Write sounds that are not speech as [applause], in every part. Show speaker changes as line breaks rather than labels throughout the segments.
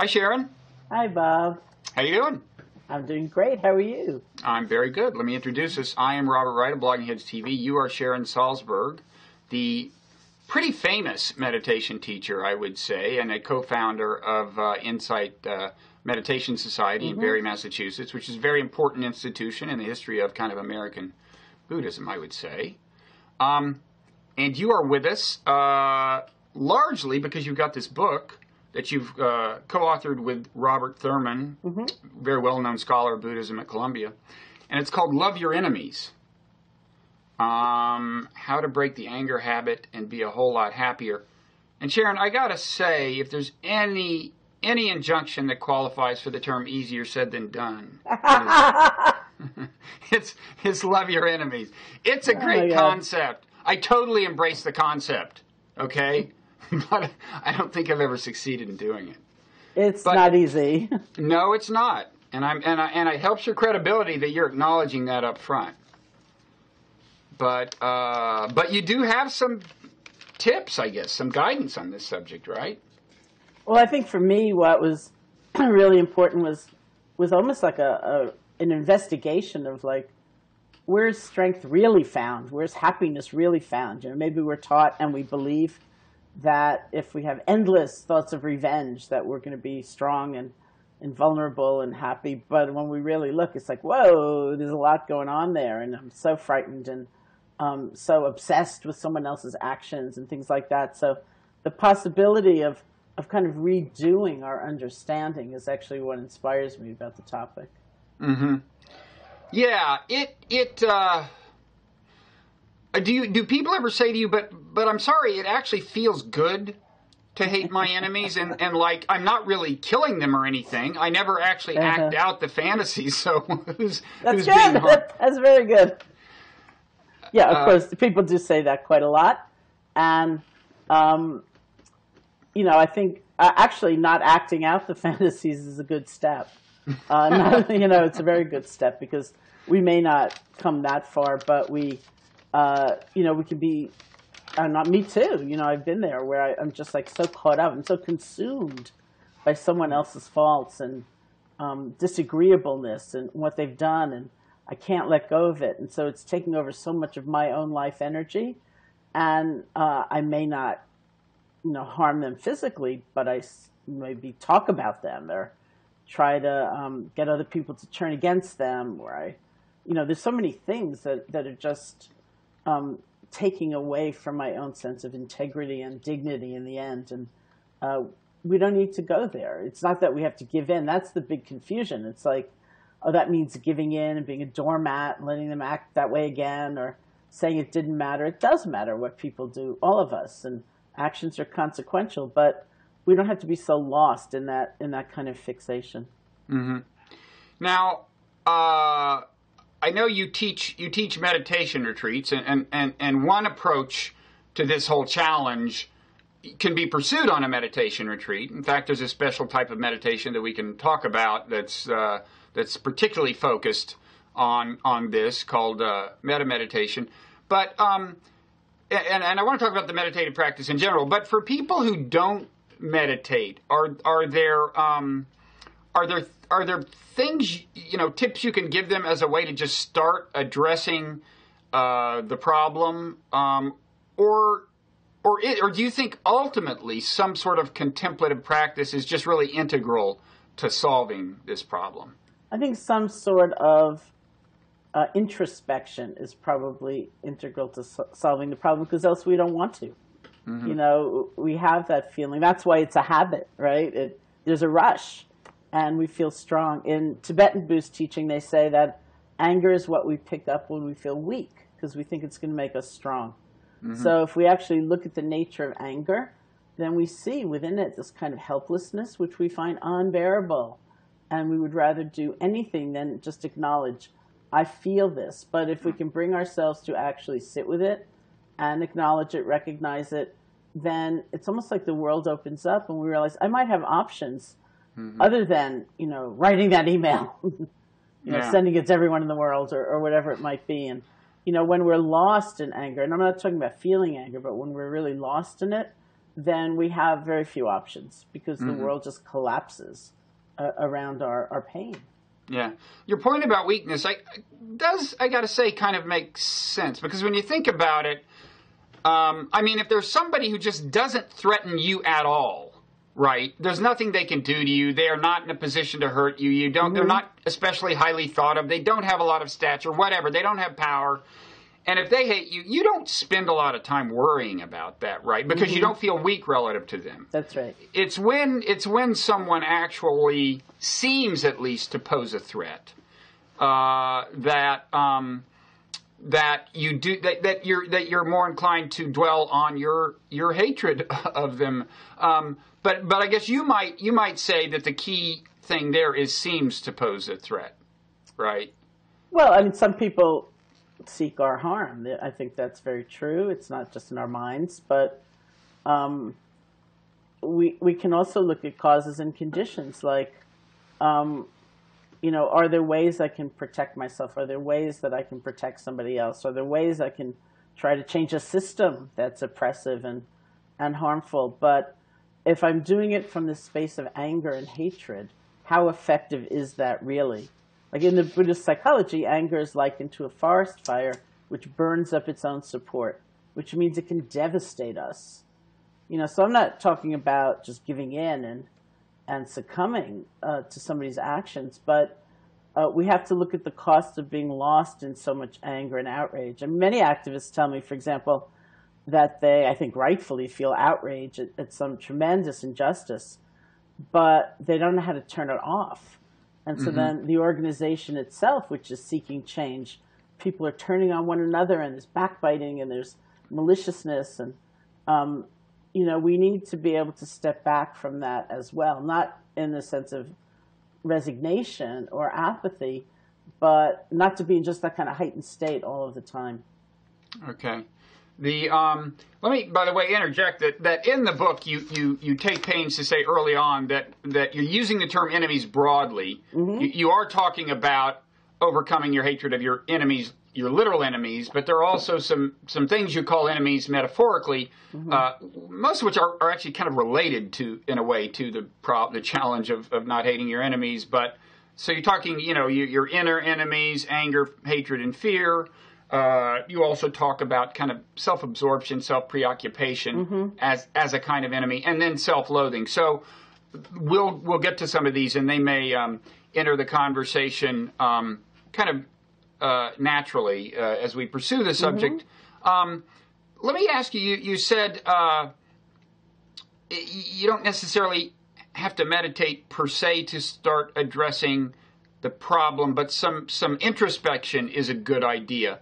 Hi, Sharon.
Hi, Bob.
How you doing?
I'm doing great. How are you?
I'm very good. Let me introduce us. I am Robert Wright of Bloggingheads TV. You are Sharon Salzberg, the pretty famous meditation teacher, I would say, and a co-founder of uh, Insight uh, Meditation Society mm-hmm. in Barre, Massachusetts, which is a very important institution in the history of kind of American Buddhism, I would say. Um, and you are with us uh, largely because you've got this book that you've uh, co-authored with Robert Thurman, mm-hmm. very well-known scholar of Buddhism at Columbia, and it's called "Love Your Enemies." Um, how to break the anger habit and be a whole lot happier. And Sharon, I gotta say, if there's any any injunction that qualifies for the term "easier said than done," [laughs] it's it's love your enemies. It's a oh, great oh, concept. I totally embrace the concept. Okay, [laughs] but I don't think I've ever succeeded in doing it.
It's but, not easy. [laughs]
no, it's not, and I'm and I, and it helps your credibility that you're acknowledging that up front. But uh, but you do have some tips, I guess, some guidance on this subject, right?
Well, I think for me, what was [clears throat] really important was was almost like a, a an investigation of like where's strength really found? Where's happiness really found? You know, maybe we're taught and we believe that if we have endless thoughts of revenge, that we're going to be strong and, and vulnerable and happy. But when we really look, it's like, whoa, there's a lot going on there. And I'm so frightened and um, so obsessed with someone else's actions and things like that. So the possibility of, of kind of redoing our understanding is actually what inspires me about the topic.
Mm-hmm. Yeah, it, it, uh do you do people ever say to you, but but I'm sorry, it actually feels good to hate my enemies and, and like I'm not really killing them or anything. I never actually uh-huh. act out the fantasies. [laughs] So who's
That's
who's
good. being? That's very good. Yeah, of uh, course, people do say that quite a lot, and um, you know, I think uh, actually not acting out the [laughs] fantasies is a good step. Uh, not, [laughs] you know, it's a very good step because we may not come that far, but we uh, you know, we could be, uh, not me too. You know, I've been there where I, am just like so caught up and so consumed by someone else's faults and um, disagreeableness and what they've done, and I can't let go of it. And so it's taking over so much of my own life energy, and uh, I may not, you know, harm them physically, but I maybe talk about them or try to um, get other people to turn against them, or I, you know, there's so many things that that are just um, taking away from my own sense of integrity and dignity in the end. And uh, we don't need to go there. It's not that we have to give in. That's the big confusion. It's like, oh, that means giving in and being a doormat and letting them act that way again, or saying it didn't matter. It does matter what people do, all of us, and actions are consequential. But we don't have to be so lost in that in that kind of fixation.
Mm-hmm. Now, uh, I know you teach you teach meditation retreats, and, and, and, and one approach to this whole challenge can be pursued on a meditation retreat. In fact, there's a special type of meditation that we can talk about that's uh, that's particularly focused on on this called uh, metta meditation. But um, and, and I want to talk about the meditative practice in general. But for people who don't meditate, are are there um, are there are there things you know tips you can give them as a way to just start addressing uh, the problem, um, or or it, or do you think ultimately some sort of contemplative practice is just really integral to solving this problem?
I think some sort of uh, introspection is probably integral to so- solving the problem because else we don't want to. Mm-hmm. You know, we have that feeling. That's why it's a habit, right? It, there's a rush and we feel strong. In Tibetan Buddhist teaching, they say that anger is what we pick up when we feel weak because we think it's going to make us strong. Mm-hmm. So if we actually look at the nature of anger, then we see within it this kind of helplessness, which we find unbearable. And we would rather do anything than just acknowledge, I feel this. But if we can bring ourselves to actually sit with it and acknowledge it, recognize it, then it's almost like the world opens up and we realize I might have options mm-hmm. other than you know writing that email, [laughs] you know, sending it to everyone in the world or, or whatever it might be. And you know, when we're lost in anger, and I'm not talking about feeling anger, but when we're really lost in it, then we have very few options because
Mm-hmm.
the world just collapses uh, around our, our pain.
Yeah, your point about weakness, I does I got to say, kind of makes sense because when you think about it, um, I mean, if there's somebody who just doesn't threaten you at all, right? There's nothing they can do to you. They are not in a position to hurt you. You don't. They're not especially highly thought of. They don't have a lot of stature. Whatever. They don't have power. And if they hate you, you don't spend a lot of time worrying about that, right? Because you don't feel weak relative to them
That's right.
it's when it's when someone actually seems at least to pose a threat uh, that um, that you do that, that you're that you're more inclined to dwell on your your hatred [laughs] of them. Um, but but I guess you might you might say that the key thing there is seems to pose a threat, right?
Well, I mean, some people seek our harm. I think that's very true. It's not just in our minds, but um, we we can also look at causes and conditions. Like, um, you know, are there ways I can protect myself? Are there ways that I can protect somebody else? Are there ways I can try to change a system that's oppressive and and harmful? But if I'm doing it from the space of anger and hatred, how effective is that really? Like in the Buddhist psychology, anger is likened to a forest fire which burns up its own support, which means it can devastate us. You know, so I'm not talking about just giving in and and succumbing uh, to somebody's actions, but uh, we have to look at the cost of being lost in so much anger and outrage. And many activists tell me, for example, that they, I think rightfully, feel outrage at, at some tremendous injustice, but they don't know how to turn it off. And so then the organization itself, which is seeking change, people are turning on one another, and there's backbiting, and there's maliciousness, and um, you know we need to be able to step back from that as well, not in the sense of resignation or apathy, but not to be in just that kind of heightened state all of the time.
Okay. The um, let me, by the way, interject that, that in the book you, you, you take pains to say early on that, that you're using the term enemies broadly. You, you are talking about overcoming your hatred of your enemies, your literal enemies, but there are also some, some things you call enemies metaphorically, uh, most of which are, are actually kind of related to, in a way, to the pro- the challenge of, of not hating your enemies. But so you're talking, you know, your, your inner enemies, anger, hatred, and fear. Uh, you also talk about kind of self-absorption, self-preoccupation as as a kind of enemy, and then self-loathing. So we'll we'll get to some of these, and they may um, enter the conversation um, kind of uh, naturally uh, as we pursue the subject. Um, let me ask you. You, you said uh, you don't necessarily have to meditate per se to start addressing the problem, but some some introspection is a good idea.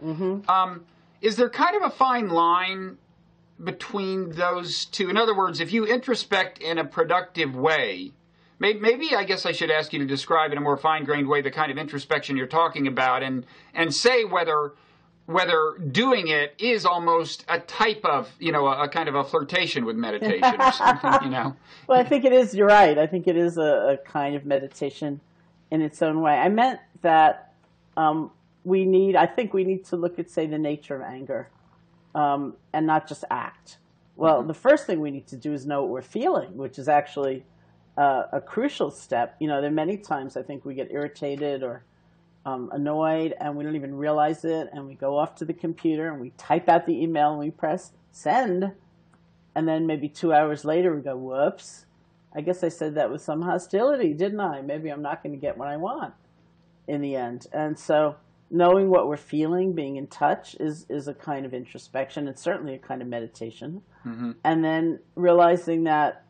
Um, is there kind of a fine line between those two? In other words, if you introspect in a productive way, maybe, maybe I guess I should ask you to describe in a more fine grained way the kind of introspection you're talking about, and and say whether whether doing it is almost a type of you know a, a kind of a flirtation with meditation or something. You know. [laughs]
Well, I think it is. You're right. I think it is a, a kind of meditation in its own way. I meant that um, we need. I think we need to look at, say, the nature of anger, um, and not just act. Well, the first thing we need to do is know what we're feeling, which is actually uh, a crucial step. You know, there are many times I think we get irritated or um, annoyed, and we don't even realize it, and we go off to the computer and we type out the email and we press send, and then maybe two hours later we go, whoops. I guess I said that with some hostility, didn't I? Maybe I'm not going to get what I want in the end. And so knowing what we're feeling, being in touch is, is a kind of introspection. It's certainly a kind of meditation. And then realizing that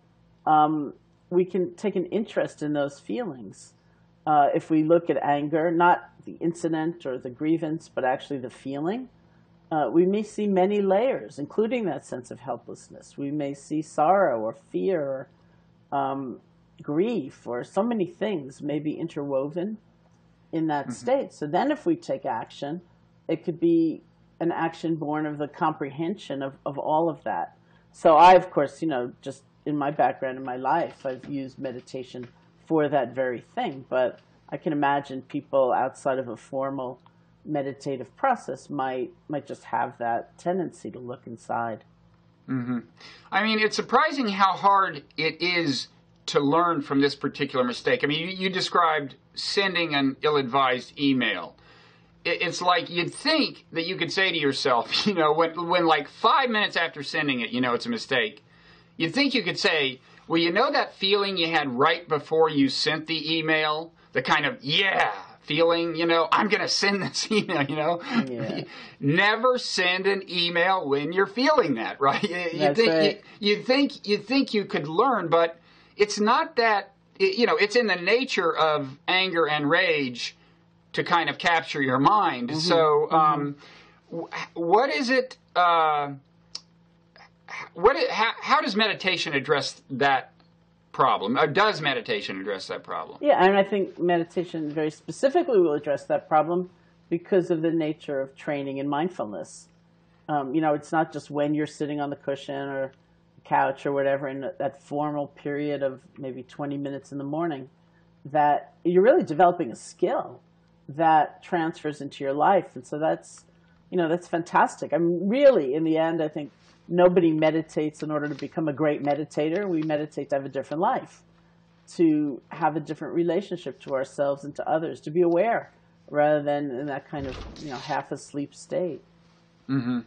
um, we can take an interest in those feelings. Uh, if we look at anger, not the incident or the grievance, but actually the feeling, uh, we may see many layers, including that sense of helplessness. We may see sorrow or fear or um, grief or so many things may be interwoven in that state. So then, if we take action, it could be an action born of the comprehension of, of all of that. So, I, of course, you know, just in my background in my life, I've used meditation for that very thing. But I can imagine people outside of a formal meditative process might might just have that tendency to look inside.
Mm-hmm. I mean, it's surprising how hard it is to learn from this particular mistake. I mean, you, you described sending an ill-advised email. It, it's like you'd think that you could say to yourself, [laughs] you know, when when like five minutes after sending it, you know it's a mistake. You'd think you could say, well, you know that feeling you had right before you sent the email, the kind of yeah feeling, you know, I'm going to send [laughs] this email, you know.
Yeah. [laughs]
Never send an email when you're feeling that, right? You,
That's
think
right.
you, you think you think you could learn, but it's not that, you know, it's in the nature of anger and rage to kind of capture your mind.
Mm-hmm.
So, um, wh- what is it uh, what how, how does meditation address that problem? Or does meditation address that problem?
Yeah, and I think meditation very specifically will address that problem because of the nature of training in mindfulness. Um, you know, it's not just when you're sitting on the cushion or couch or whatever in that formal period of maybe 20 minutes in the morning that you're really developing a skill that transfers into your life. And so that's, you know, that's fantastic. I mean, really, in the end, I think nobody meditates in order to become a great meditator. We meditate to have a different life to have a different relationship to ourselves and to others, to be aware rather than in that kind of you know half asleep state. Mm-hmm.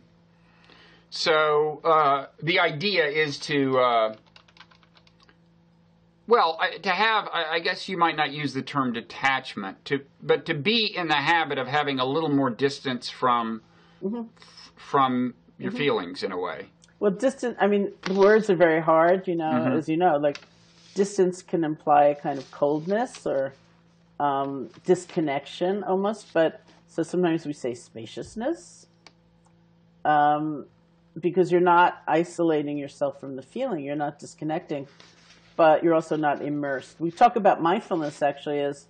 So uh, the idea is to, uh, well, I- to have. I I guess you might not use the term detachment, to but to be in the habit of having a little more distance from f- from your feelings in a way.
Well, distant. I mean, the words are very hard. You know, as you know, like distance can imply a kind of coldness or um, disconnection almost. But so sometimes we say spaciousness. Um, because you're not isolating yourself from the feeling, you're not disconnecting, but you're also not immersed. We talk about mindfulness actually as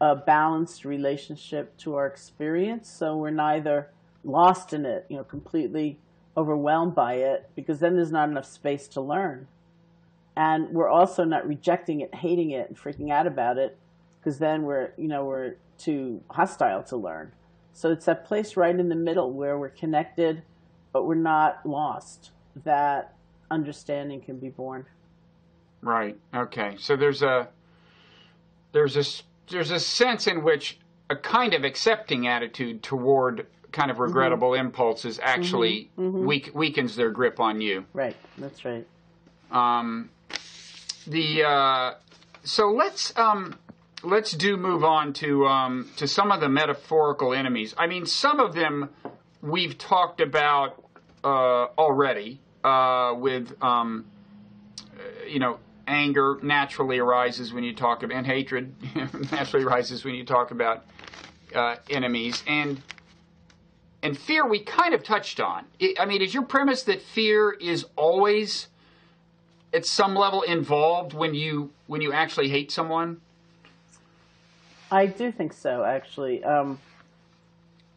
a balanced relationship to our experience, so we're neither lost in it, you know, completely overwhelmed by it, because then there's not enough space to learn. And we're also not rejecting it, hating it, and freaking out about it, because then we're, you know, we're too hostile to learn. So it's that place right in the middle where we're connected, but we're not lost. That understanding can be born.
Right. Okay. So there's a there's a there's a sense in which a kind of accepting attitude toward kind of regrettable impulses actually weak, weakens their grip on you.
Right. That's right.
Um, the uh, so let's um, let's do move on to um, to some of the metaphorical enemies. I mean, some of them we've talked about uh, already uh, with um, uh, you know anger naturally arises when you talk about and hatred [laughs] naturally arises when you talk about uh, enemies and and fear we kind of touched on. I mean, is your premise that fear is always at some level involved when you when you actually hate someone?
I do think so, actually. Um,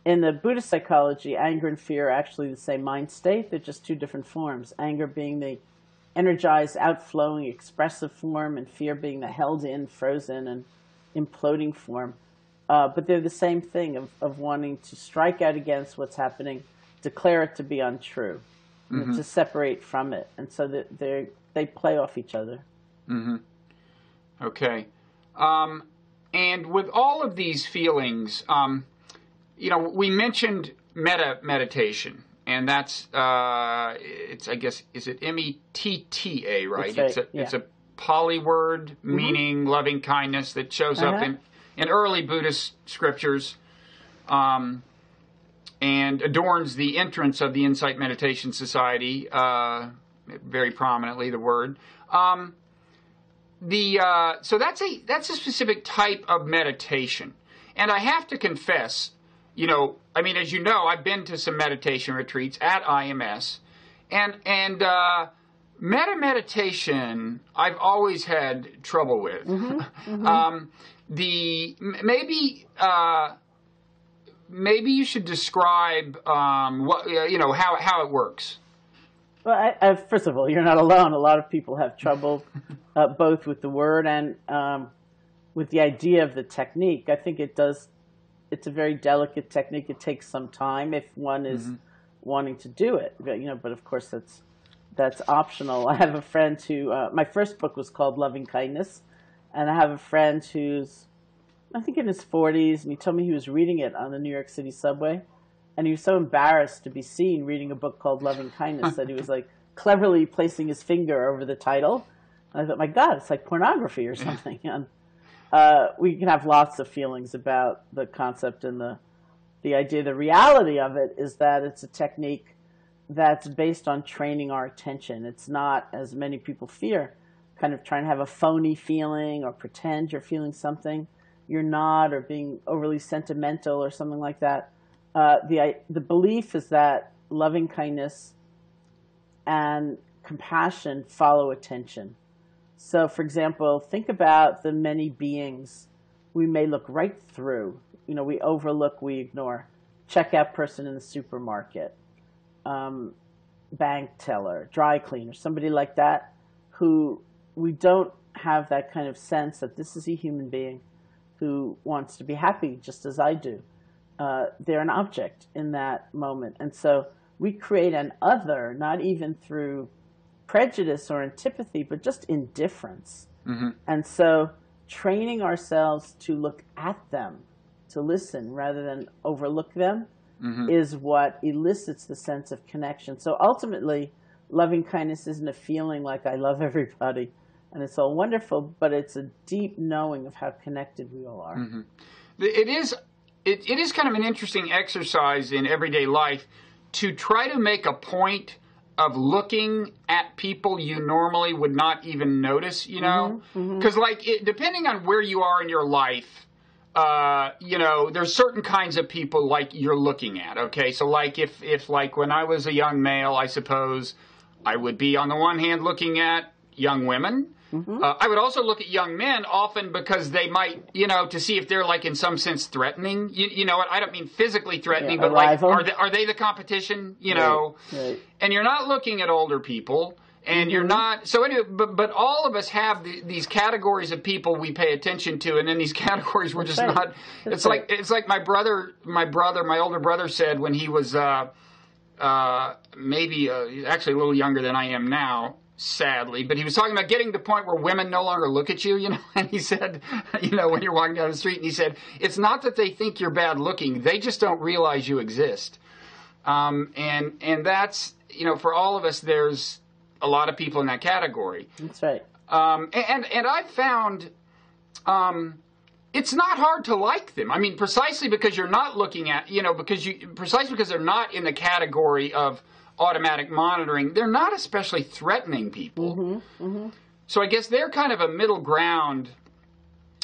in the Buddhist psychology, anger and fear are actually the same mind state. They're just two different forms. Anger being the energized, outflowing, expressive form, and fear being the held in, frozen, and imploding form. Uh, but they're the same thing of, of wanting to strike out against what's happening, declare it to be untrue, know, to separate from it. And so that they they play off each other.
Okay. Um, and with all of these feelings, um, you know, we mentioned metta meditation, and that's uh, it's I guess is it M E T T A right?
That's
It's a
right,
it's a Pali word meaning loving kindness that shows up
Uh-huh.
in in early Buddhist scriptures. Um, and adorns the entrance of the Insight Meditation Society uh, very prominently. The word. Um, the uh, so that's a that's a specific type of meditation, and I have to confess, you know, I mean, as you know, I've been to some meditation retreats at IMS, and and uh, metta meditation I've always had trouble with. [laughs] um, the maybe. Uh, Maybe you should describe um, what uh, you know how how it works.
Well, I, I, first of all, you're not alone. A lot of people have trouble uh, both with the word and um, with the idea of the technique. I think it does. It's a very delicate technique. It takes some time if one is wanting to do it. But, you know, but of course, that's that's optional. [laughs] I have a friend who, uh, my first book was called Loving Kindness, and I have a friend who's, I think in his 40s, and he told me he was reading it on the New York City subway, and he was so embarrassed to be seen reading a book called Loving Kindness that he was like cleverly placing his finger over the title. And I thought, my God, it's like pornography or something. [laughs] and uh, we can have lots of feelings about the concept and the the idea. The reality of it is that it's a technique that's based on training our attention. It's not, as many people fear, kind of trying to have a phony feeling or pretend you're feeling something you're not, or being overly sentimental or something like that. Uh, the the belief is that loving kindness and compassion follow attention. So, for example, think about the many beings we may look right through. You know, we overlook, we ignore. Checkout person in the supermarket, um, bank teller, dry cleaner, somebody like that, who we don't have that kind of sense that this is a human being who wants to be happy just as I do. Uh, they're an object in that moment. And so we create an other, not even through prejudice or antipathy, but just indifference. Mm-hmm. And so training ourselves to look at them, to listen rather than overlook them, mm-hmm. is what elicits the sense of connection. So ultimately, loving kindness isn't a feeling like I love [laughs] everybody and it's all wonderful, but it's a deep knowing of how connected we all are. Mm-hmm.
It is. It, it is kind of an interesting exercise in everyday life to try to make a point of looking at people you normally would not even notice, you know? Because, mm-hmm, mm-hmm. like, it, depending on where you are in your life, uh, you know, there's certain kinds of people like you're looking at. Okay, so like if if like when I was a young male, I suppose I would be on the one hand looking at young women. Mm-hmm. Uh, I would also look at young men often because they might, you know, to see if they're like in some sense threatening. You, you know, what? I don't mean physically threatening, yeah, but like are they, are they the competition? You know, right. and you're not looking at older people and you're mm-hmm. not so anyway, but but all of us have the, these categories of people we pay attention to and in these [laughs] categories we're just not it's like it's like my brother my brother my older brother said when he was uh, uh, maybe uh, actually a little younger than I am now sadly but he was talking about getting to the point where women no longer look at you you know [laughs] and he said you know when you're walking down the street and he said it's not that they think you're bad looking they just don't realize you exist um, and and that's you know for all of us there's a lot of people in that category.
That's right.
Um, and and I've found um, it's not hard to like them. I mean, precisely because you're not looking at you know because you precisely because they're not in the category of automatic monitoring. They're not especially threatening people. Mm-hmm, mm-hmm. So I guess they're kind of a middle ground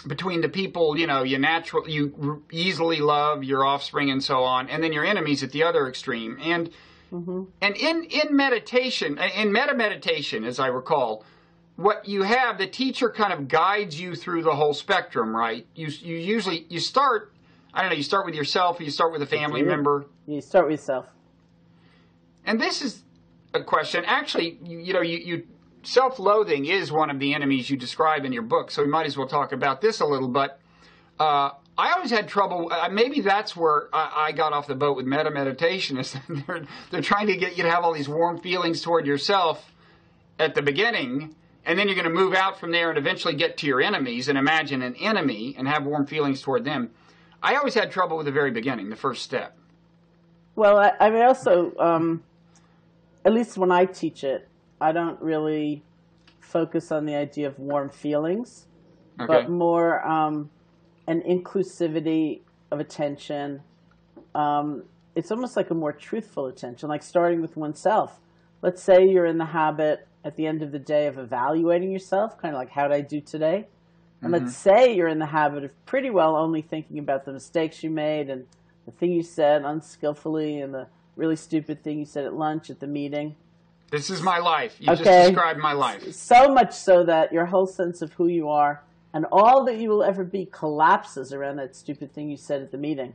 between the people you know you natural you easily love your offspring and so on, and then your enemies at the other extreme and Mm-hmm. And in, in meditation, in metta meditation, as I recall, what you have, the teacher kind of guides you through the whole spectrum, right? You, you usually, you start, I don't know, you start with yourself, you start with a family member.
You start with yourself.
And this is a question, actually, you, you know, you, you self-loathing is one of the enemies you describe in your book, so we might as well talk about this a little, but uh, I always had trouble. Uh, maybe that's where I, I, got off the boat with metta meditation. Is [laughs] they're they're trying to get you to have all these warm feelings toward yourself at the beginning, and then you're going to move out from there and eventually get to your enemies and imagine an enemy and have warm feelings toward them. I always had trouble with the very beginning, the first step.
Well, I, I also, um, at least when I teach it, I don't really focus on the idea of warm feelings, okay. but more. Um, an inclusivity of attention. Um, it's almost like a more truthful attention, like starting with oneself. Let's say you're in the habit at the end of the day of evaluating yourself, kind of like, how did I do today? And mm-hmm. let's say you're in the habit of pretty well only thinking about the mistakes you made and the thing you said unskillfully and the really stupid thing you said at lunch at the meeting.
This is my life. You okay. just described my life.
So much so that your whole sense of who you are and all that you will ever be collapses around that stupid thing you said at the meeting.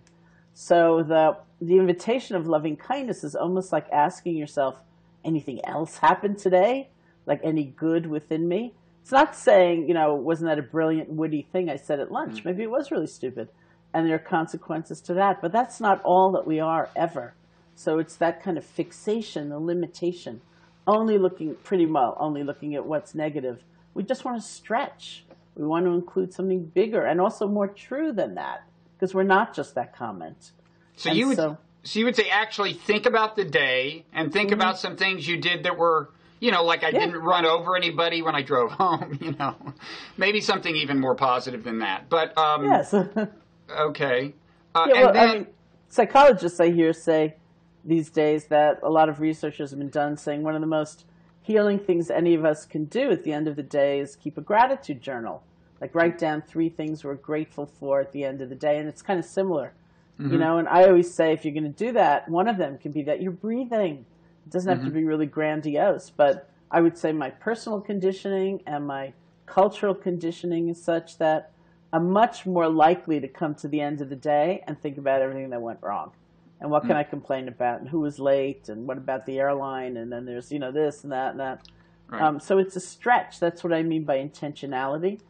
So the the invitation of loving kindness is almost like asking yourself, anything else happened today? Like any good within me? It's not saying, you know, wasn't that a brilliant, witty thing I said at lunch? Mm-hmm. Maybe it was really stupid, and there are consequences to that. But that's not all that we are ever. So it's that kind of fixation, the limitation only looking pretty well, only looking at what's negative. We just want to stretch. We want to include something bigger and also more true than that, because we're not just that comment.
So
And
you would
so-
so, you would say actually think about the day and think
Mm-hmm.
about some things you did that were you know like I
Yeah.
didn't run over anybody when I drove [laughs] home. You know, maybe something even more positive than that. But um,
Yes. [laughs]
okay. Uh,
Yeah,
and
well,
then
I mean, psychologists I hear say these days that a lot of research has been done saying one of the most healing things any of us can do at the end of the day is keep a gratitude journal. Like write down three things we're grateful for at the end of the day, and it's kind of similar, you mm-hmm. know. And I always say if you're going to do that, one of them can be that you're breathing. It doesn't have to mm-hmm. be really grandiose, but I would say my personal conditioning and my cultural conditioning is such that I'm much more likely to come to the end of the day and think about everything that went wrong. And what can I complain about? And who was late? And what about the airline? And then there's, you know, this and that and that.
Right.
Um, so it's a stretch. That's what I mean by intentionality.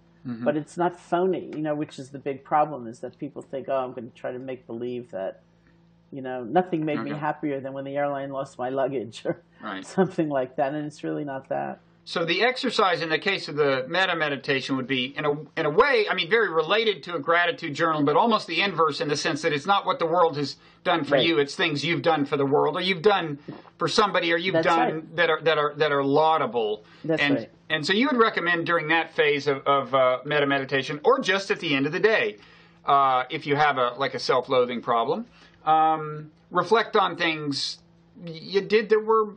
But it's not phony, you know, which is the big problem is that people think, oh, I'm going to try to make believe that, you know, nothing made me happier than when the airline lost my luggage or
Right. [laughs]
something like that. And it's really not that.
So the exercise in the case of the metta meditation would be in a in a way, I mean, very related to a gratitude journal, but almost the inverse in the sense that it's not what the world has done for
Right.
you; it's things you've done for the world, or you've done for somebody, or you've
That's
done
right.
that are that are that are laudable.
That's
and
right.
and so you would recommend during that phase of, of uh, metta meditation, or just at the end of the day, uh, if you have a like a self-loathing problem, um, reflect on things you did that were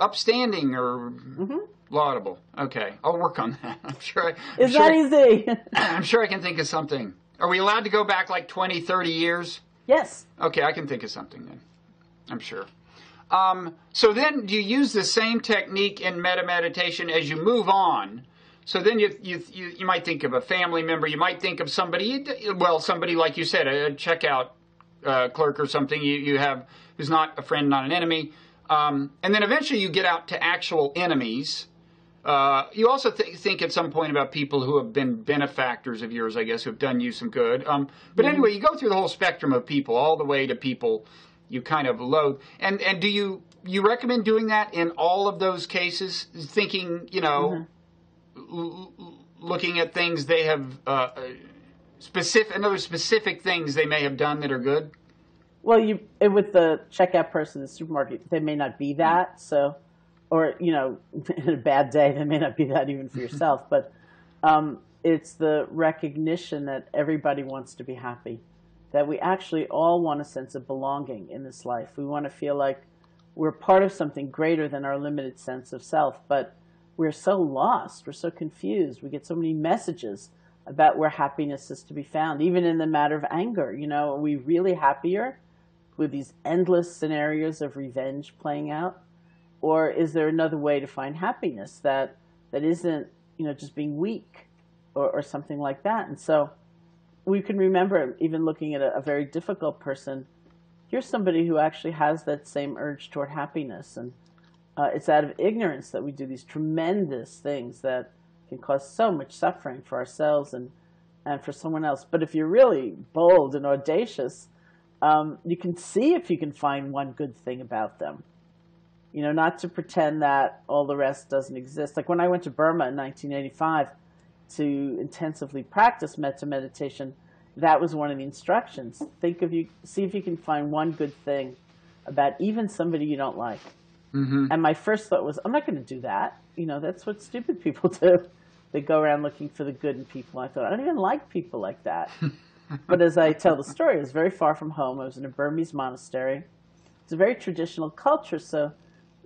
upstanding or
Mm-hmm.
Laudable. Okay, I'll work on that. [laughs] I'm sure. I,
Is that easy? [laughs] [laughs]
I'm sure I can think of something. Are we allowed to go back like 20, 30 years?
yes.
Okay, I can think of something then. I'm sure. Um, so then, do you use the same technique in metta meditation as you move on? So then you, you you you might think of a family member. You might think of somebody. Well, somebody like you said, a checkout uh, clerk or something. You you have who's not a friend, not an enemy. Um, and then eventually you get out to actual enemies. Uh, you also th- think at some point about people who have been benefactors of yours, I guess, who have done you some good. Um, but anyway, you go through the whole spectrum of people, all the way to people you kind of loathe. And and do you you recommend doing that in all of those cases? Thinking, you know, l- l- looking at things they have uh, specific, another specific things they may have done that are good.
Well, you with the checkout person in the supermarket, they may not be that. So, or you know, [laughs] in a bad day, they may not be that even for yourself. But um, it's the recognition that everybody wants to be happy, that we actually all want a sense of belonging in this life. We want to feel like we're part of something greater than our limited sense of self. But we're so lost, we're so confused. We get so many messages about where happiness is to be found, even in the matter of anger. You know, are we really happier with these endless scenarios of revenge playing out? Or is there another way to find happiness that, that isn't, you know, just being weak or, or something like that? And so we can remember, even looking at a, a very difficult person, here's somebody who actually has that same urge toward happiness. And uh, it's out of ignorance that we do these tremendous things that can cause so much suffering for ourselves and, and for someone else. But if you're really bold and audacious, um, you can see if you can find one good thing about them. You know, not to pretend that all the rest doesn't exist. Like when I went to Burma in 1985 to intensively practice metta meditation, that was one of the instructions. Think of you, see if you can find one good thing about even somebody you don't like. Mm-hmm. And my first thought was, I'm not going to do that. You know, that's what stupid people [laughs] do. They go around looking for the good in people. I thought, I don't even like people like that. [laughs] but as I tell the story, I was very far from home. I was in a Burmese monastery. It's a very traditional culture, so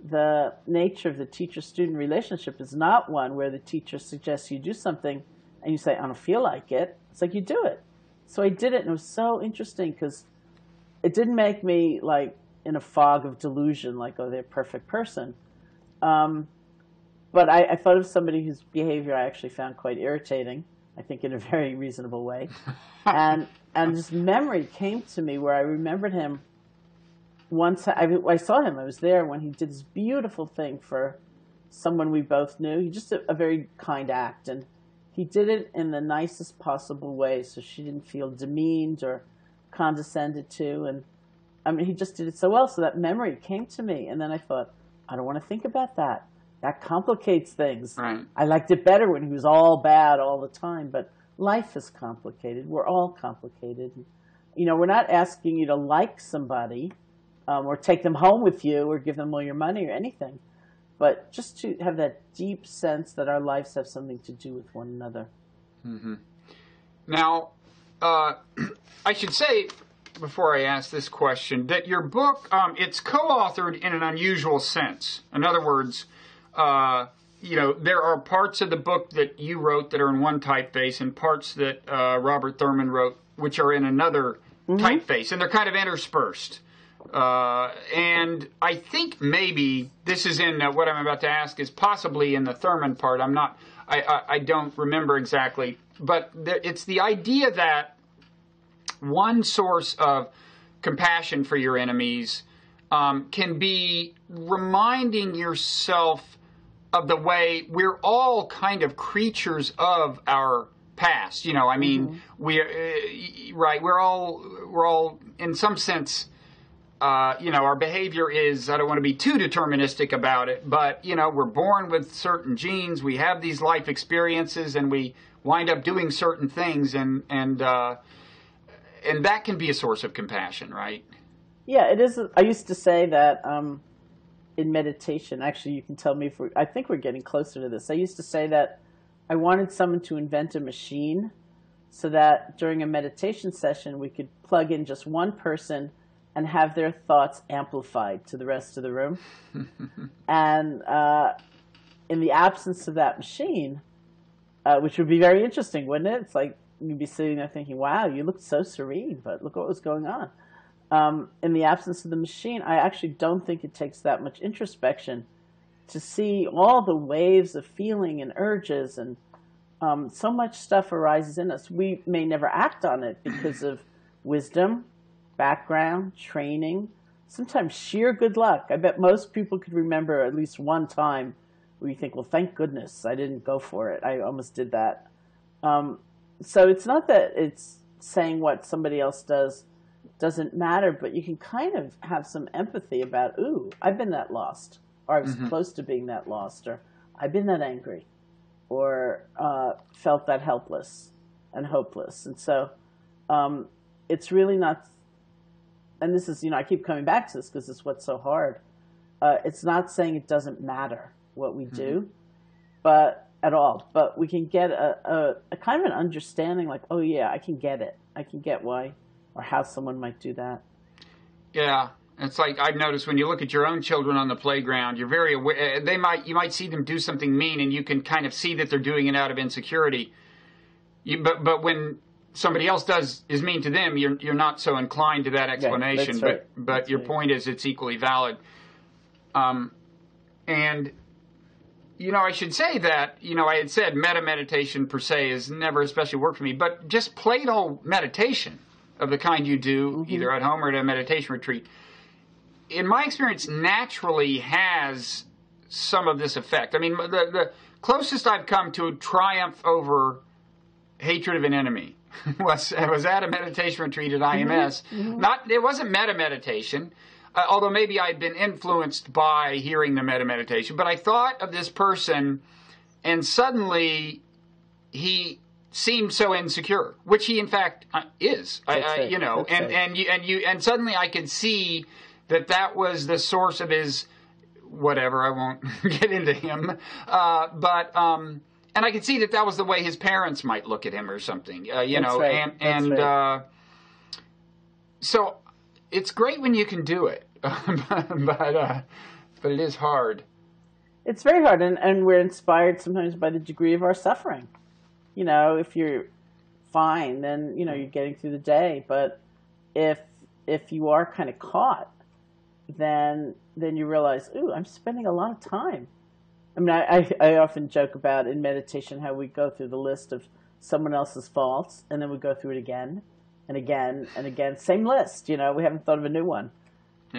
the nature of the teacher-student relationship is not one where the teacher suggests you do something and you say, I don't feel like it. It's like you do it. So I did it, and it was so interesting because it didn't make me like in a fog of delusion, like, oh, they're a perfect person. Um, but I, I thought of somebody whose behavior I actually found quite irritating, I think in a [laughs] very reasonable way. and and this memory came to me where I remembered him once I, I saw him. I was there when he did this beautiful thing for someone we both knew. He just a, a very kind act, and he did it in the nicest possible way, so she didn't feel demeaned or condescended to. And I mean, he just did it so well. So that memory came to me, and then I thought, I don't want to think about that. That complicates things.
Right.
I liked it better when he was all bad all the time, but life is complicated. We're all complicated. You know, we're not asking you to like somebody um, or take them home with you or give them all your money or anything, but just to have that deep sense that our lives have something to do with one another. Mm-hmm.
Now, uh, [clears throat] I should say before I ask this question that your book um, it's co-authored in an unusual sense. In other words, uh, you know there are parts of the book that you wrote that are in one typeface, and parts that uh, Robert Thurman wrote which are in another typeface, and they're kind of interspersed. Uh, and I think maybe this is in uh, what I'm about to ask is possibly in the Thurman part. I'm not. I, I, I don't remember exactly, but there, it's the idea that one source of compassion for your enemies um, can be reminding yourself of the way we're all kind of creatures of our past. You know, I mean, we uh, right. We're all we're all in some sense. Uh, you know, our behavior is, I don't want to be too deterministic about it, but, you know, we're born with certain genes, we have these life experiences, and we wind up doing certain things, and, and, uh, and that can be a source of compassion, right?
Yeah, it is. I used to say that um, in meditation. Actually, you can tell me if we're, I think we're getting closer to this. I used to say that I wanted someone to invent a machine so that during a meditation session we could plug in just one person and have their thoughts amplified to the rest of the room. [laughs] and uh, in the absence of that machine, uh, which would be very interesting, wouldn't it? It's like you'd be sitting there thinking, "Wow, you looked so serene, but look what was going on." Um, in the absence of the machine, I actually don't think it takes that much introspection to see all the waves of feeling and urges and um, so much stuff arises in us. We may never act on it because of wisdom, background, training, sometimes sheer good luck. I bet most people could remember at least one time where you think, well, thank goodness I didn't go for it. I almost did that. Um, so it's not that it's saying what somebody else does doesn't matter, but you can kind of have some empathy about, ooh, I've been that lost, or I was close to being that lost, or I've been that angry, or uh, felt that helpless and hopeless. And so um, it's really not, and this is, you know, I keep coming back to this because it's what's so hard. Uh, it's not saying it doesn't matter what we do, but at all. But we can get a, a, a kind of an understanding like, oh, yeah, I can get it. I can get why or how someone might do that.
Yeah, it's like I've noticed when you look at your own children on the playground, you're very aware. They might you might see them do something mean, and you can kind of see that they're doing it out of insecurity. You, but but when somebody else does is mean to them, you're you're not so inclined to that explanation.
that's right.
But but
That's
your
right.
point is it's equally valid. Um, and you know, I should say that, you know, I had said metta meditation per se has never especially worked for me, but just plain old meditation of the kind you do either at home or at a meditation retreat, in my experience, naturally has some of this effect. I mean, the, the closest I've come to a triumph over hatred of an enemy [laughs] was was at a meditation retreat at IMS. Not it wasn't metta meditation, uh, although maybe I'd been influenced by hearing the metta meditation. But I thought of this person, and suddenly he seemed so insecure, which he in fact uh, is. I, I, you know,
That's
and
right.
and you and you and suddenly I could see that that was the source of his whatever. I won't [laughs] get into him, uh, but um, and I could see that that was the way his parents might look at him or something. Uh, you
That's
know,
right.
and
That's
and
right.
uh, so it's great when you can do it, [laughs] but uh, but it is hard.
It's very hard, and, and we're inspired sometimes by the degree of our suffering. You know, if you're fine, then you know you're getting through the day. But if if you are kind of caught, then then you realize, ooh, I'm spending a lot of time. I mean, I, I, often joke about in meditation how we go through the list of someone else's faults, and then we go through it again and again and again. Same list, you know. We haven't thought of a new one.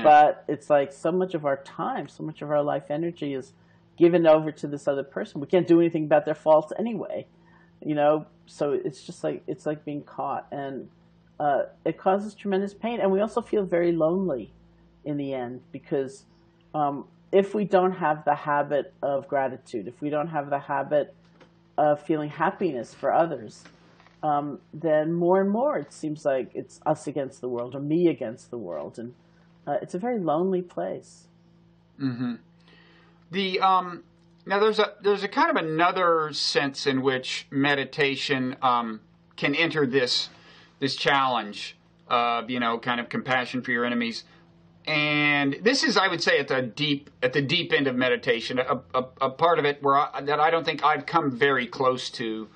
But it's like so much of our time, so much of our life energy is given over to this other person. We can't do anything about their faults anyway, you know. So it's just like it's like being caught, and uh, it causes tremendous pain. And we also feel very lonely in the end because um, if we don't have the habit of gratitude, if we don't have the habit of feeling happiness for others, um, then more and more it seems like it's us against the world or me against the world, and uh, it's a very lonely place.
Mm-hmm. The um, now there's a there's a kind of another sense in which meditation um, can enter this this challenge of you know kind of compassion for your enemies and this is i would say at the deep at the deep end of meditation a, a, a part of it where I, that i don't think i've come very close to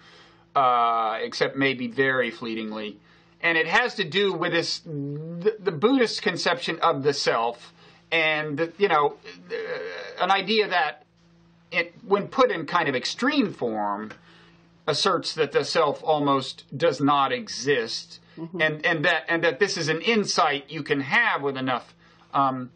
uh, except maybe very fleetingly and it has to do with this the, the buddhist conception of the self and the, you know an idea that it, when put in kind of extreme form asserts that the self almost does not exist mm-hmm. and and that and that this is an insight you can have with enough um,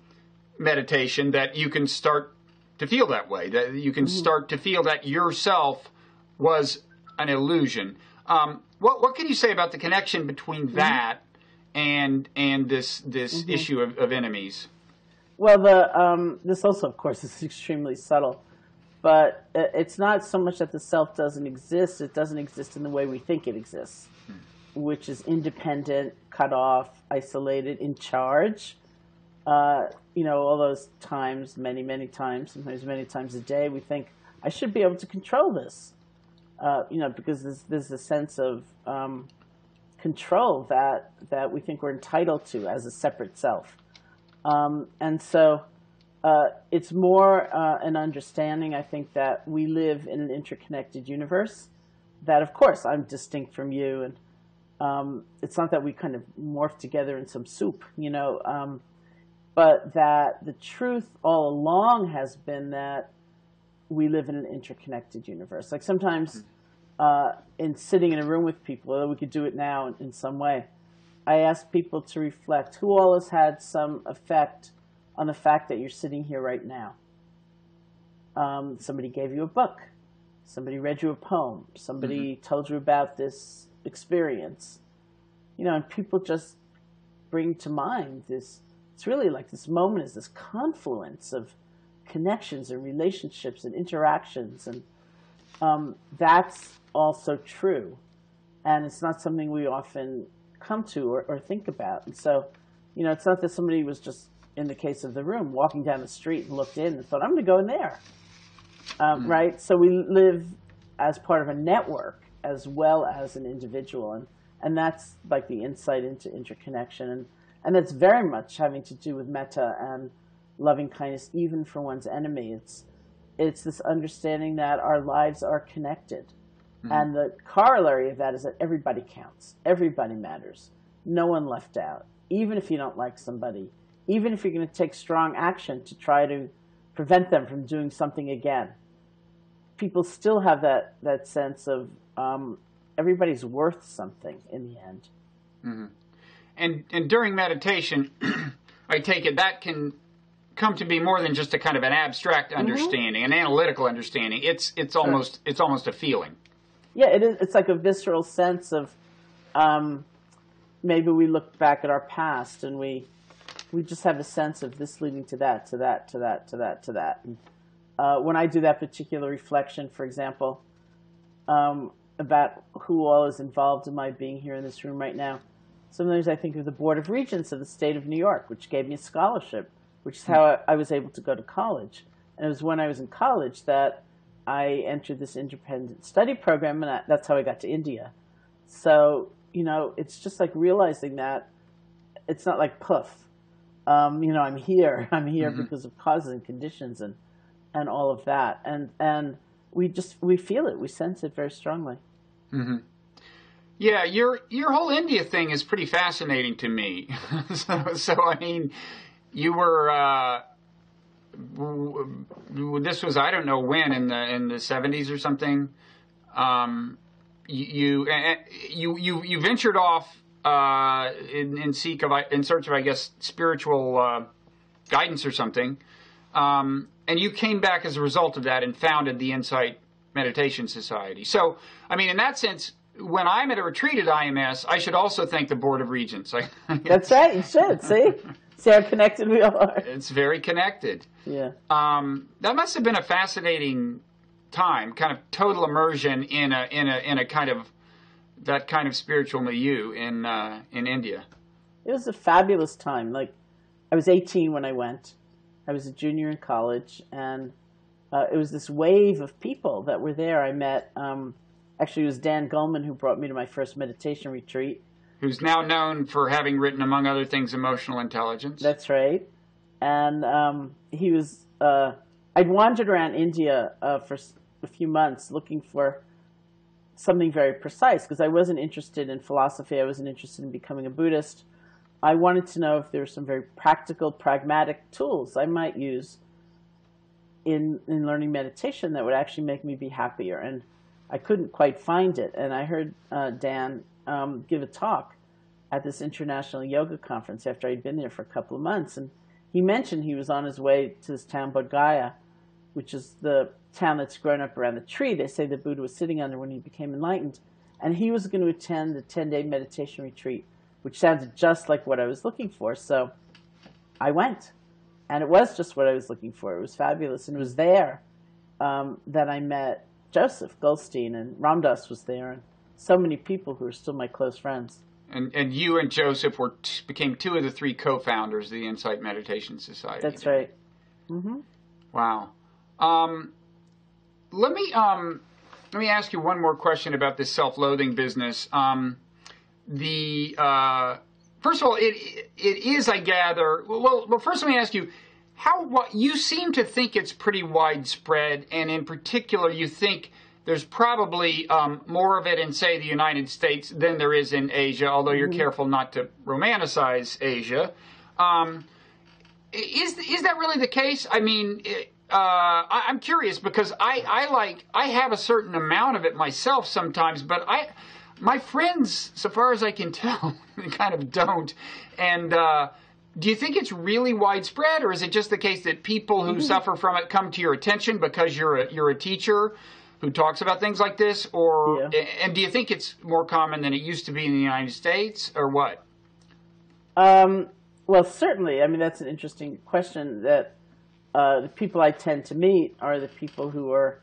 meditation that you can start to feel that way. That you can mm-hmm. start to feel that yourself was an illusion. Um, what what can you say about the connection between mm-hmm. that and and this this mm-hmm. issue of, of, enemies?
Well, the um, this also, of course, is [laughs] extremely subtle, but it's not so much that the self doesn't exist; it doesn't exist in the way we think it exists, hmm. which is independent, cut off, isolated, in charge uh, you know, all those times, many, many times, sometimes many times a day, we think, I should be able to control this. Uh, you know, because there's, there's a sense of um, control that, that we think we're entitled to as a separate self. Um, and so uh, it's more uh, an understanding, I think, that we live in an interconnected universe. That, of course, I'm distinct from you. And um, it's not that we kind of morph together in some soup, you know. But that the truth all along has been that we live in an interconnected universe. Like sometimes uh, in sitting in a room with people, although we could do it now in, in some way, I ask people to reflect who all has had some effect on the fact that you're sitting here right now. Um, somebody gave you a book. Somebody read you a poem. Somebody mm-hmm. told you about this experience. You know, and people just bring to mind this it's really like this moment is this confluence of connections and relationships and interactions, and um, that's also true. And it's not something we often come to or, or think about. And so, you know, it's not that somebody was just in the case of the room walking down the street and looked in and thought, I'm going to go in there. Um, mm. Right? So we live as part of a network as well as an individual. And, and that's like the insight into interconnection. And and it's very much having to do with metta and loving kindness, even for one's enemy. It's it's this understanding that our lives are connected, mm-hmm. and the corollary of that is that everybody counts, everybody matters, no one left out. Even if you don't like somebody, even if you're going to take strong action to try to prevent them from doing something again, people still have that that sense of um, everybody's worth something in the end.
Mm-hmm and and during meditation, [clears throat] I take it that can come to be more than just a kind of an abstract mm-hmm. understanding, mm-hmm. an analytical understanding. It's it's sure. almost it's almost a feeling.
Yeah, it is. It's like a visceral sense of um, maybe we look back at our past and we we just have a sense of this leading to that, to that, to that, to that, to that. And, uh, when I do that particular reflection, for example, um, about who all is involved in my being here in this room right now, Sometimes I think of the Board of Regents of the state of New York, which gave me a scholarship, which is how I, was able to go to college. And it was when I was in college that I entered this independent study program, and I, that's how I got to India. So, you know, it's just like realizing that it's not like poof. Um, you know, I'm here. [laughs] I'm here mm-hmm. because of causes and conditions and and all of that. And and we just we feel it. We sense it very strongly.
Mm-hmm. Yeah, your your whole India thing is pretty fascinating to me. [laughs] so, so, I mean, you were uh, this was I don't know when in the in the seventies or something. Um, you you you you ventured off uh, in in seek of in search of I guess spiritual uh, guidance or something, um, and you came back as a result of that and founded the Insight Meditation Society. So I mean, in that sense when I'm at a retreat at IMS, I should also thank the Board of Regents. [laughs]
That's right. You should see. See how connected we are.
It's very connected.
Yeah.
Um, that must have been a fascinating time, kind of total immersion in a in a in a kind of that kind of spiritual milieu in uh, in India.
It was a fabulous time. Like, I was 18 when I went. I was a junior in college, and uh, it was this wave of people that were there. I met. Um, actually, it was Dan Goleman who brought me to my first meditation retreat.
Who's now known for having written, among other things, Emotional Intelligence.
That's right. And um, he was. Uh, I'd wandered around India uh, for a few months looking for something very precise because I wasn't interested in philosophy. I wasn't interested in becoming a Buddhist. I wanted to know if there were some very practical, pragmatic tools I might use in in learning meditation that would actually make me be happier. And I couldn't quite find it. And I heard uh, Dan um, give a talk at this international yoga conference after I'd been there for a couple of months, and he mentioned he was on his way to this town Bodh which is the town that's grown up around the tree they say the Buddha was sitting under when he became enlightened. And he was going to attend the 10 day meditation retreat, which sounded just like what I was looking for. So I went. And it was just what I was looking for. It was fabulous. And it was there um, that I met Joseph Goldstein, and Ram Dass was there, and so many people who are still my close friends.
And, and you and Joseph were t- became two of the three co-founders of the Insight Meditation Society.
That's right. Mm-hmm.
Wow. Um, let me um, let me ask you one more question about this self-loathing business. Um, the uh, first of all, it it is, I gather. Well, well, first let me ask you how what you seem to think it's pretty widespread, and in particular, you think there's probably um, more of it in, say, the United States than there is in Asia. Although you're mm-hmm. careful not to romanticize Asia. Um, is is that really the case? I mean, uh, I, am curious because I, I like I have a certain amount of it myself sometimes, but I my friends, so far as I can [laughs] tell, kind of don't. And uh, do you think it's really widespread, or is it just the case that people who mm-hmm. suffer from it come to your attention because you're a, you're a teacher who talks about things like this, or yeah. and do you think it's more common than it used to be in the United States, or what?
Um, well, certainly. I mean, that's an interesting question that uh, the people I tend to meet are the people who are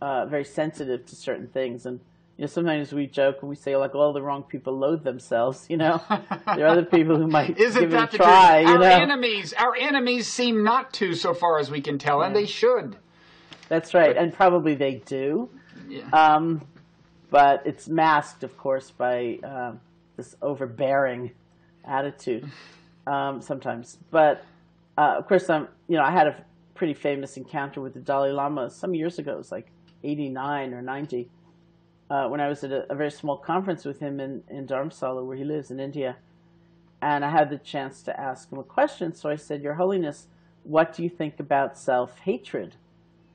uh, very sensitive to certain things. And you know, sometimes we joke and we say like, "All the wrong people loathe themselves." You know, [laughs] there are other people who might Isn't give that it a try.
Our
you know?
enemies, our enemies seem not to, so far as we can tell, yeah. and they should.
That's right, but, and probably they do. Yeah. Um, but it's masked, of course, by uh, this overbearing attitude um, sometimes. But uh, of course, I'm. you know, I had a pretty famous encounter with the Dalai Lama some years ago. It was like 89 or 90 uh, when I was at a, a, very small conference with him in, in Dharamsala, where he lives in India. And I had the chance to ask him a question. So I said, Your Holiness, what do you think about self hatred?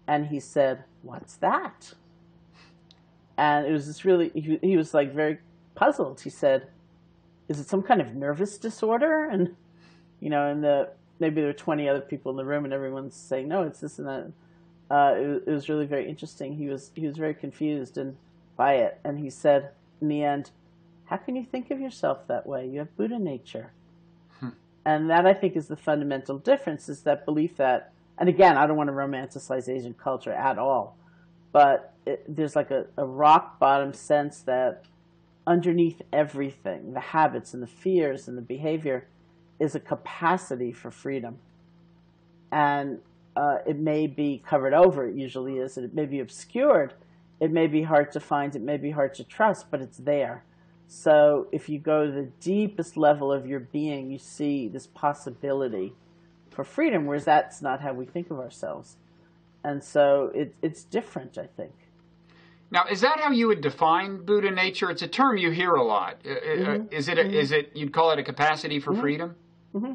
And he said, What's that? And it was this really, he, he was like very puzzled. He said, Is it some kind of nervous disorder? And, you know, and the maybe there were 20 other people in the room and everyone's saying, no, it's this and that. Uh, it, it, was really very interesting. He was, he was very confused and by it. And he said in the end, how can you think of yourself that way? You have Buddha nature. Hmm. And that I think is the fundamental difference is that belief that, and again, I don't want to romanticize Asian culture at all, but it, there's like a, a rock bottom sense that underneath everything, the habits and the fears and the behavior, is a capacity for freedom. And uh, it may be covered over, it usually is, and it may be obscured. It may be hard to find, it may be hard to trust, but it's there. So if you go to the deepest level of your being, you see this possibility for freedom, whereas that's not how we think of ourselves. And so it, it's different, I think.
Now, is that how you would define Buddha nature? It's a term you hear a lot. Uh, uh, mm-hmm. Is it? A, mm-hmm. Is it? You'd call it a capacity for mm-hmm. freedom?
Mm-hmm.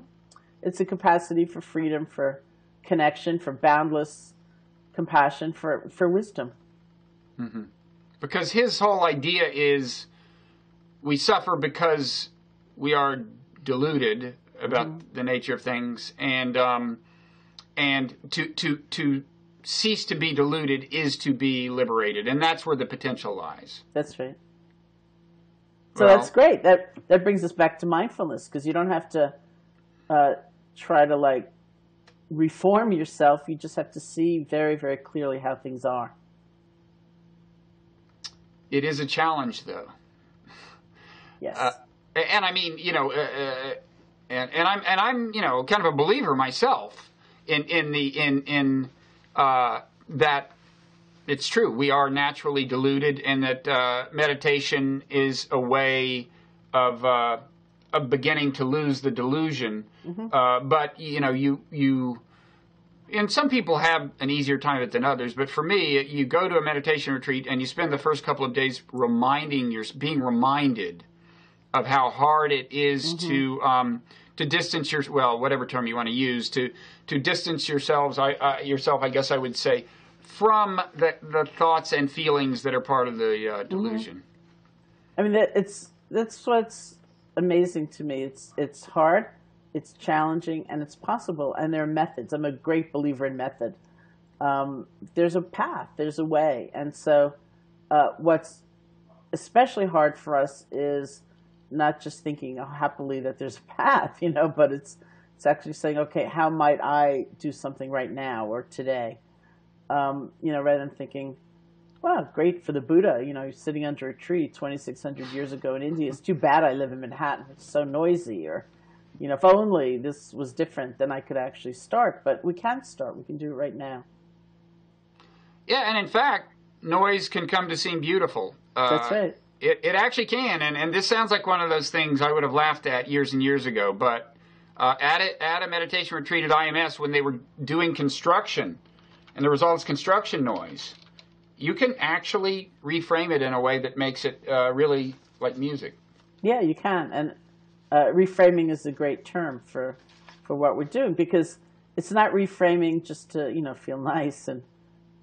It's a capacity for freedom, for connection, for boundless compassion, for, for wisdom.
Mm-hmm. Because his whole idea is we suffer because we are deluded about mm-hmm. the nature of things, and um, and to to to cease to be deluded is to be liberated, and that's where the potential lies.
That's right. So well, that's great. That that brings us back to mindfulness because you don't have to uh, try to like reform yourself. You just have to see very, very clearly how things are.
It is a challenge, though.
Yes.
Uh, and I mean, you know, uh, uh, and and I'm and I'm you know kind of a believer myself in in the in in uh, that it's true we are naturally deluded and that uh, meditation is a way of uh, of beginning to lose the delusion. Mm-hmm. Uh, but you know, you you and some people have an easier time of it than others. But for me, you go to a meditation retreat and you spend the first couple of days reminding your being reminded of how hard it is mm-hmm. to um, to distance your well, whatever term you want to use to to distance yourselves. I uh, yourself, I guess I would say, from the the thoughts and feelings that are part of the uh, mm-hmm. delusion.
Mm-hmm. I mean, it's that's what's amazing to me. It's it's hard, it's challenging, and it's possible. And there are methods. I'm a great believer in method. Um, there's a path. There's a way. And so, uh, what's especially hard for us is not just thinking oh, happily that there's a [laughs] path, you know, but it's it's actually saying, okay, how might I do something right now or today, um, you know, rather than thinking, wow, great for the Buddha, you know, sitting under a tree 2,600 years ago in India. It's too bad I live in Manhattan. It's so noisy. Or, you know, if only this was different, then I could actually start. But we can start. We can do it right now.
Yeah, and in fact, noise can come to seem beautiful.
Uh, That's right.
It, it actually can, and, and this sounds like one of those things I would have laughed at years and years ago. But uh, at, a, at a meditation retreat at IMS, when they were doing construction, and there was all this construction noise, you can actually reframe it in a way that makes it uh, really like music.
Yeah, you can, and uh, reframing is a great term for for what we're doing because it's not reframing just to you know feel nice and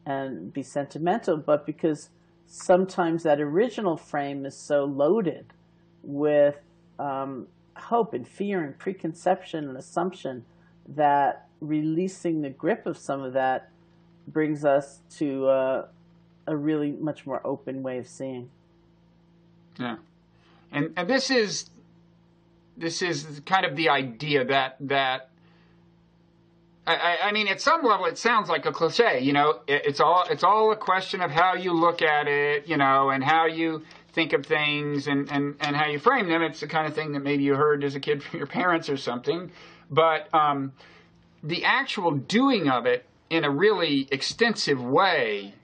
and be sentimental, but because sometimes that original frame is so loaded with um, hope and fear and preconception and assumption that releasing the grip of some of that brings us to uh, a really much more open way of seeing.
Yeah, and and this is this is kind of the idea that that I, I, mean, at some level, it sounds like a cliche. You know, it, it's all it's all a question of how you look at it, you know, and how you think of things and, and, and how you frame them. It's the kind of thing that maybe you heard as a kid from your parents or something. But um, the actual doing of it in a really extensive way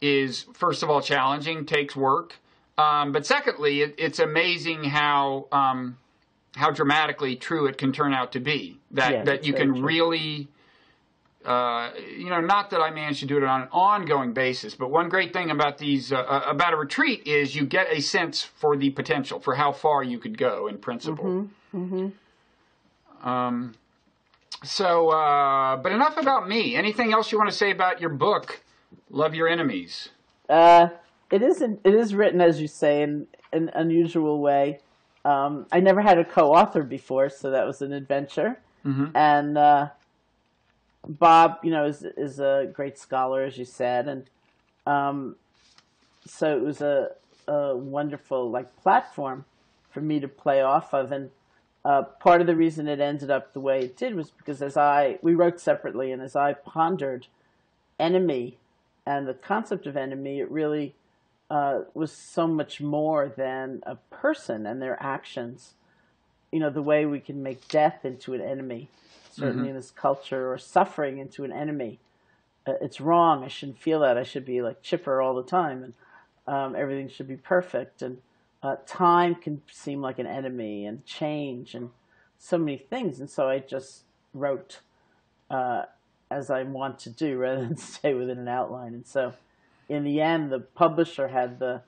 is, first of all, challenging, takes work. Um, but secondly, it, it's amazing how um, how dramatically true it can turn out to be. That yeah, that you can true. really, uh, you know, not that I managed to do it on an ongoing basis, but one great thing about these uh, uh, about a retreat is you get a sense for the potential for how far you could go in principle. Mm-hmm. Mm-hmm. Um, so, uh, but enough about me. Anything else you want to say about your book, Love Your Enemies?
Uh, it is it is written as you say in an unusual way. Um, I never had a co-author before, so that was an adventure. Mm-hmm. And uh, Bob, you know, is is a great scholar, as you said, and um, so it was a, a wonderful like platform for me to play off of. And uh, part of the reason it ended up the way it did was because as I we wrote separately, and as I pondered enemy and the concept of enemy, it really uh, was so much more than a person and their actions. You know, the way we can make death into an enemy, certainly mm-hmm. in this culture, or suffering into an enemy. Uh, it's wrong. I shouldn't feel that. I should be like chipper all the time, and um, everything should be perfect. And uh, time can seem like an enemy, and change, and so many things. And so I just wrote uh, as I want to do, rather than [laughs] stay within an outline. And so in the end, the publisher had the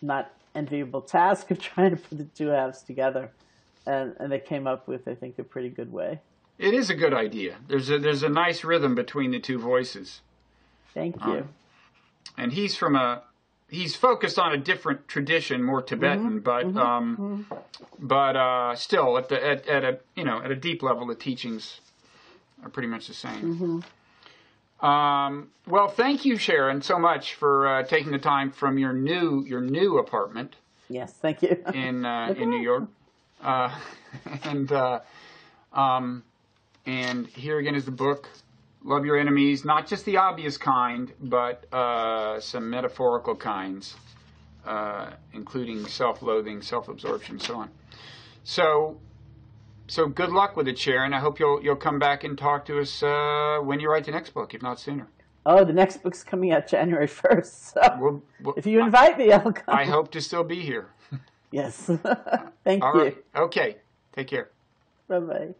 not enviable task of [laughs] trying to put the two halves together, and and they came up with, I think, a pretty good way.
It is a good idea. There's a there's a nice rhythm between the two voices.
Thank you. Um,
and he's from a he's focused on a different tradition, more Tibetan, mm-hmm. but mm-hmm. Um, mm-hmm. but uh, still at the at, at a you know at a deep level, the teachings are pretty much the same. Um, well, thank you, Sharon, so much for uh, taking the time from your new your new apartment.
Yes, thank you. [laughs]
in uh, in New York, uh, [laughs] and uh, um, And here again is the book, Love Your Enemies, not just the obvious kind, but uh, some metaphorical kinds, uh, including self-loathing, self-absorption, so on. So, so good luck with the chair, and I hope you'll you'll come back and talk to us uh, when you write the next book, if not sooner.
Oh, the next book's coming out January 1st. [laughs] So
We'll- we'll-
if you invite me, I'll come.
I hope to still be here. [laughs]
Yes. [laughs] Thank
All
you.
right. Okay. Take care.
Bye bye.